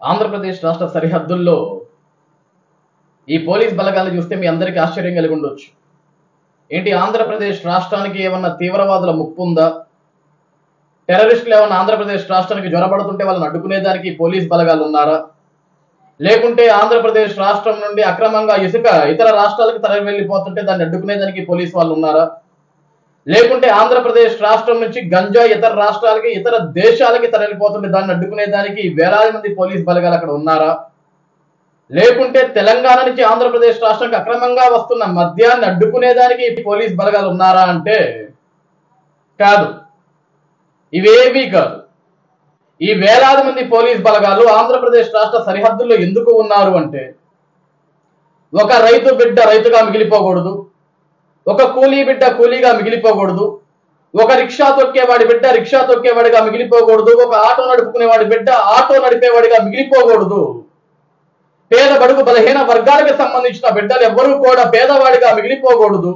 ఆంధ్రప్రదేశ్ రాష్ట్ర సరిహద్దుల్లో ఈ పోలీస్ బలగాలు చూస్తే మీ అందరికీ ఆశ్చర్యం కలిగి ఉండొచ్చు. ఏంటి ఆంధ్రప్రదేశ్ రాష్ట్రానికి ఏమన్నా తీవ్రవాదుల ముప్పు ఉందా టెర్రరిస్టులు ఏమన్నా ఆంధ్రప్రదేశ్ రాష్ట్రానికి జ్వరపడుతుంటే వాళ్ళని అడ్డుకునేదానికి పోలీస్ బలగాలు ఉన్నారా? లేకుంటే ఆంధ్రప్రదేశ్ రాష్ట్రం నుండి అక్రమంగా ఇసుక ఇతర రాష్ట్రాలకు తరలి వెళ్ళిపోతుంటే దాన్ని అడ్డుకునేదానికి పోలీస్ వాళ్ళు ఉన్నారా? లేకుంటే ఆంధ్రప్రదేశ్ రాష్ట్రం నుంచి గంజా ఇతర రాష్ట్రాలకి ఇతర దేశాలకి తరలిపోతుంటే దాన్ని అడ్డుకునేదానికి వేలాది మంది పోలీస్ బలగాలు అక్కడ ఉన్నారా? లేకుంటే తెలంగాణ నుంచి ఆంధ్రప్రదేశ్ రాష్ట్రానికి అక్రమంగా వస్తున్న మద్యాన్ని అడ్డుకునేదానికి పోలీస్ బలగాలు ఉన్నారా అంటే కాదు. ఇవేమీ కాదు. ఈ వేలాది మంది పోలీస్ బలగాలు ఆంధ్రప్రదేశ్ రాష్ట్ర సరిహద్దుల్లో ఎందుకు ఉన్నారు అంటే ఒక రైతు బిడ్డ రైతుగా మిగిలిపోకూడదు. ఒక కూలీ బిడ్డ కూలీగా మిగిలిపోకూడదు. ఒక రిక్షా తొక్కేవాడి బిడ్డ రిక్షా తొక్కేవాడిగా మిగిలిపోకూడదు. ఒక ఆటో నడుపుకునేవాడి బిడ్డ ఆటో నడిపేవాడిగా మిగిలిపోకూడదు. పేద బడుగు బలహీన వర్గాలకు సంబంధించిన బిడ్డలు ఎవ్వరూ కూడా పేదవాడిగా మిగిలిపోకూడదు.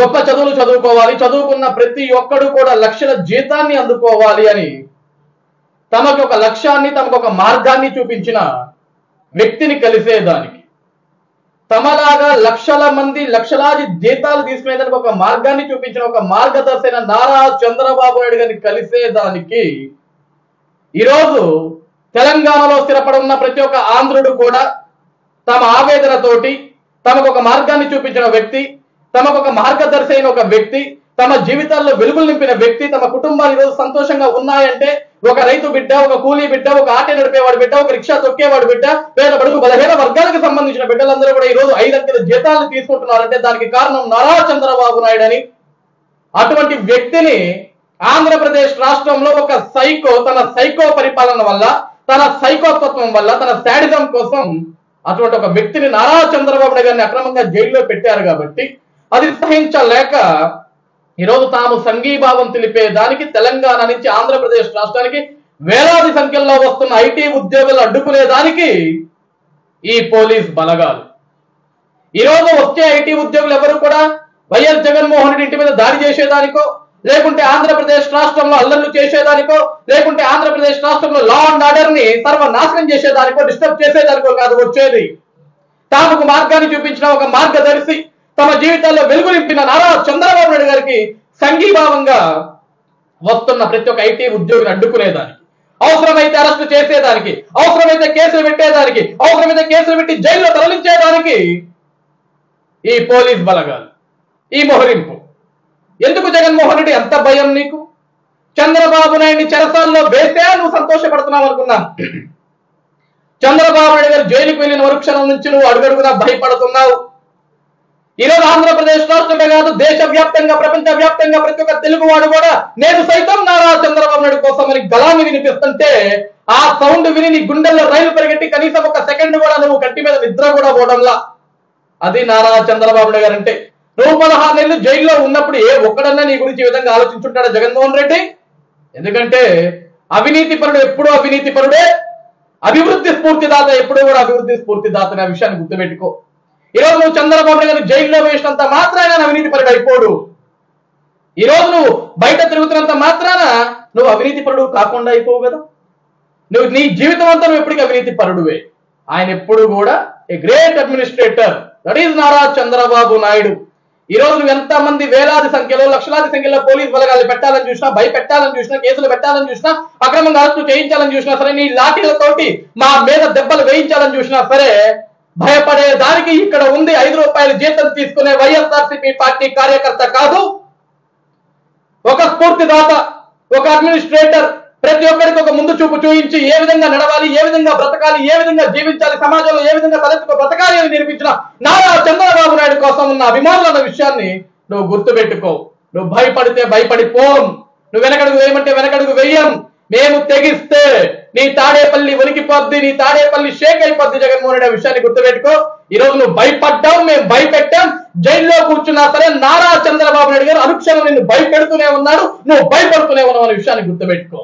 గొప్ప చదువులు చదువుకోవాలి. చదువుకున్న ప్రతి ఒక్కడు కూడా లక్షల జీతాన్ని అందుకోవాలి అని తమకు ఒక లక్ష్యాన్ని తమకు ఒక మార్గాన్ని చూపించిన వ్యక్తిని కలిసేదానికి. తమలాగా లక్షల మంది లక్షలాది జీతాలు తీసుకునేదానికి ఒక మార్గాన్ని చూపించిన ఒక మార్గదర్శన నారా చంద్రబాబు నాయుడు గారిని కలిసేదానికి ఈరోజు తెలంగాణలో స్థిరపడున్న ప్రతి ఒక్క ఆంధ్రుడు కూడా తమ ఆవేదనతోటి తమకు ఒక మార్గాన్ని చూపించిన వ్యక్తి తమకు ఒక మార్గదర్శి అయిన ఒక వ్యక్తి తమ జీవితాల్లో వెలుగులు నింపిన వ్యక్తి తమ కుటుంబాలు ఈరోజు సంతోషంగా ఉన్నాయంటే ఒక రైతు బిడ్డ ఒక కూలీ బిడ్డ ఒక ఆట నడిపేవాడు బిడ్డ ఒక రిక్షా తొక్కేవాడు బిడ్డ పేద బడుగు బలహీన వర్గాలకు బిడ్డలందరూ కూడా ఈ రోజు ఐదు అంకెల జీతాలు తీసుకుంటున్నారంటే దానికి కారణం నారా చంద్రబాబు నాయుడు అని. అటువంటి వ్యక్తిని ఆంధ్రప్రదేశ్ రాష్ట్రంలో ఒక సైకో తన సైకో పరిపాలన వల్ల తన సైకోతత్వం వల్ల తన శాడిజం కోసం అటువంటి ఒక వ్యక్తిని నారా చంద్రబాబు నాయుడు గారిని అక్రమంగా జైల్లో పెట్టారు కాబట్టి అది సహించలేక ఈరోజు తాము సంఘీభావం తెలిపే దానికి తెలంగాణ నుంచి ఆంధ్రప్రదేశ్ రాష్ట్రానికి వేలాది సంఖ్యలో వస్తున్న ఐటీ ఉద్యోగులు అడ్డుకునే దానికి ఈ పోలీస్ బలగాలు. ఈరోజు వచ్చే ఐటీ ఉద్యోగులు ఎవరు కూడా వైఎస్ జగన్మోహన్ రెడ్డి ఇంటి మీద దాడి చేసేదానికో లేకుంటే ఆంధ్రప్రదేశ్ రాష్ట్రంలో అల్లర్లు చేసేదానికో లేకుంటే ఆంధ్రప్రదేశ్ రాష్ట్రంలో లా అండ్ ఆర్డర్ని సర్వనాశనం చేసేదానికో డిస్టర్బ్ చేసేదానికో కాదు వచ్చేది. తాముకు మార్గాన్ని చూపించిన ఒక మార్గదర్శి తమ జీవితాల్లో వెలుగు నింపిన నారా చంద్రబాబు నాయుడు గారికి సంఘీభావంగా వస్తున్న ప్రతి ఒక్క ఐటీ ఉద్యోగిని అడ్డుకునేదానికి. అవసరమైతే అరెస్ట్ చేసేదానికి అవసరమైతే కేసులు పెట్టేదానికి అవసరమైతే కేసులు పెట్టి జైల్లో తరలించేదానికి ఈ పోలీస్ బలగాలు ఈ మొహరింపు. ఎందుకు జగన్మోహన్ రెడ్డి ఎంత భయం నీకు? చంద్రబాబు నాయుడిని చెరసాల్లో వేస్తే నువ్వు సంతోషపడుతున్నావు అనుకున్నా. చంద్రబాబు నాయుడు గారు జైలుకు వెళ్ళిన వరుక్షణం నుంచి నువ్వు అడుగడుగునా భయపడుతున్నావు? ఈరోజు ఆంధ్రప్రదేశ్ రాష్ట్రమే కాదు దేశ వ్యాప్తంగా ప్రపంచ వ్యాప్తంగా ప్రతి ఒక్క తెలుగువాడు కూడా నేను సైతం నారా చంద్రబాబు నాయుడు కోసం అని గలాన్ని వినిపిస్తుంటే ఆ సౌండ్ విని నీ గుండెల్లో రైలు పరిగెట్టి కనీసం ఒక సెకండ్ కూడా నువ్వు గట్టి మీద నిద్ర కూడా పోవడంలా. అది నారా చంద్రబాబు నాయుడు గారంటే. నువ్వు పదహారు నెలలు జైల్లో ఉన్నప్పుడు ఏ ఒక్కడన్నా నీ గురించి ఈ విధంగా ఆలోచించుంటాడా జగన్మోహన్ రెడ్డి? ఎందుకంటే అవినీతి పరుడు ఎప్పుడూ అవినీతి పరుడే. అభివృద్ధి స్ఫూర్తిదాత ఎప్పుడూ కూడా అభివృద్ధి స్ఫూర్తిదాత అనే విషయాన్ని గుర్తుపెట్టుకో. ఈరోజు నువ్వు చంద్రబాబు నాయుడు జైల్లో వేసినంత మాత్రాన ఆయన అవినీతి పరుడు అయిపోడు. ఈ రోజు నువ్వు బయట తిరుగుతున్నంత మాత్రాన నువ్వు అవినీతి పరుడు కాకుండా అయిపోవు కదా. నువ్వు నీ జీవితం అంతా నువ్వు ఎప్పటికీ అవినీతి పరుడువే. ఆయన ఎప్పుడు కూడా a great administrator that is Nara Chandrababu Naidu. ఈ రోజు నువ్వు ఎంత మంది వేలాది సంఖ్యలో లక్షలాది సంఖ్యలో పోలీస్ బలగాలు పెట్టాలని చూసినా భయపెట్టాలని చూసినా కేసులు పెట్టాలని చూసినా అక్రమంగా అరెస్టు చేయించాలని చూసినా సరే నీ లాఠీలతోటి మా మీద దెబ్బలు వేయించాలని చూసినా సరే భయపడే దానికి ఇక్కడ ఉంది ఐదు రూపాయల జీతం తీసుకునే వైఎస్ఆర్సీపీ పార్టీ కార్యకర్త కాదు. ఒక స్ఫూర్తిదాత ఒక అడ్మినిస్ట్రేటర్ ప్రతి ఒక్కరికి ఒక ముందు చూపు చూపించి ఏ విధంగా నడవాలి ఏ విధంగా బ్రతకాలి ఏ విధంగా జీవించాలి సమాజంలో ఏ విధంగా తలెత్తుకు బ్రతకాలి అని నిర్మించిన నారా చంద్రబాబు నాయుడు కోసం ఉన్న అభిమానులు అన్న విషయాన్ని నువ్వు గుర్తుపెట్టుకో. నువ్వు భయపడితే భయపడిపోం. నువ్వు వెనకడుగు వేయమంటే వెనకడుగు వేయం. మేము తెగిస్తే నీ తాడేపల్లి ఉనికిపోద్ది నీ తాడేపల్లి షేక్ అయిపోద్ది జగన్మోహన్ రెడ్డి విషయాన్ని గుర్తుపెట్టుకో. ఈ రోజు నువ్వు భయపడ్డావు మేము భయపెట్టాం. జైల్లో కూర్చున్నా సరే నారా చంద్రబాబు నాయుడు గారు అనుక్షణం నిన్ను భయపెడుతూనే ఉన్నాడు నువ్వు భయపడుతూనే ఉన్నావు అనే విషయాన్ని గుర్తుపెట్టుకో.